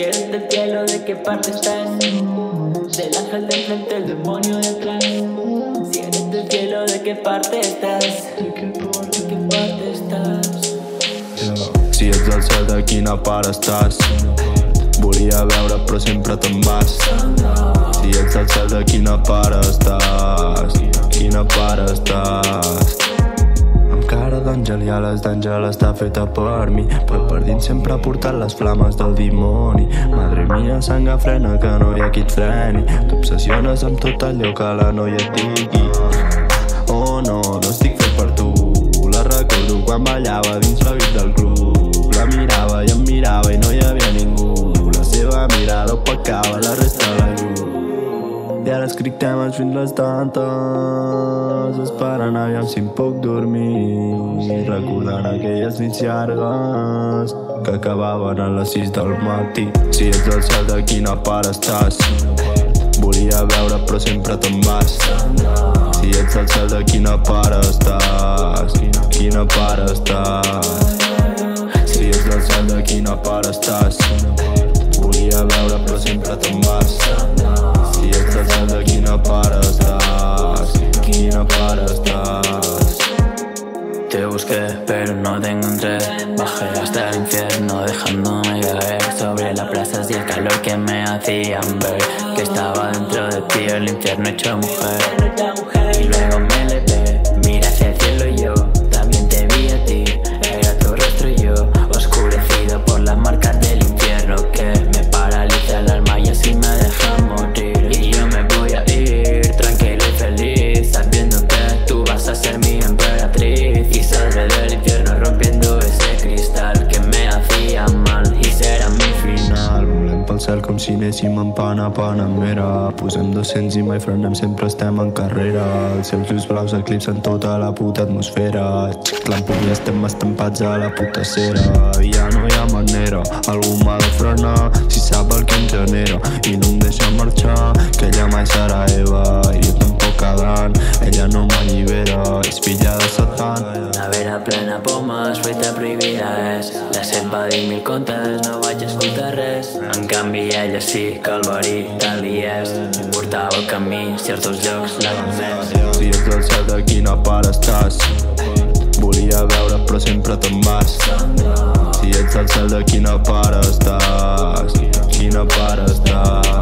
del cielo, ¿de qué parte estás? Del ángel del frente, el demonio detrás. Si eres del cielo, ¿de qué parte estás? ¿De qué parte estás? Si ets del cel, de quina part estàs? Volia veure però sempre te'n vas Si ets del cel, de quina part estàs? Quina part estàs? Cara d'àngel i ales d'àngel està feta per mi. Però per dins sempre ha portat les flames del dimoni. Madre mia, sanga frena que no hi ha qui et freni. T'obsessiones amb tot allò que la noia et digui. Oh no, no estic fet per tu. La recordo quan ballava dins la beat del club. La mirava temes fins les tantes Esperant aviam si em puc dormir. Recordant aquelles nits llargues Que acabaven a les 6 del matí. Si ets del cel de quina part estàs Volia veure però sempre te'n vas Si ets del cel de quina part estàs Quina part estàs Si ets del cel de quina part estàs Volia veure però sempre te'n vas Te busqué, pero no te encontré. Bajé hasta el infierno, dejándome caer sobre las plazas y el calor que me hacían ver que estaba dentro de ti el infierno hecho mujer. Y luego me levé, cel com si anéssim en pana, panamera Posem 200 i mai frenem, sempre estem en carrera. Els seus ulls blaus eclipsen tota la puta atmosfera. L'ampul i estem estampats a la puta cera. Ja no hi ha manera, algú m'ha de frenar Si sap el que em genera. I no em deixa marxar Que ella mai serà Eva prohibida és. La set va dir mil contes, no vaig escoltar res. En canvi ella sí que el verí és. Em portava el camí, certs llocs la van més. Si ets del cel de quina part estàs Volia veure però sempre te'n vas Si ets del cel de quina part estàs Quina part estàs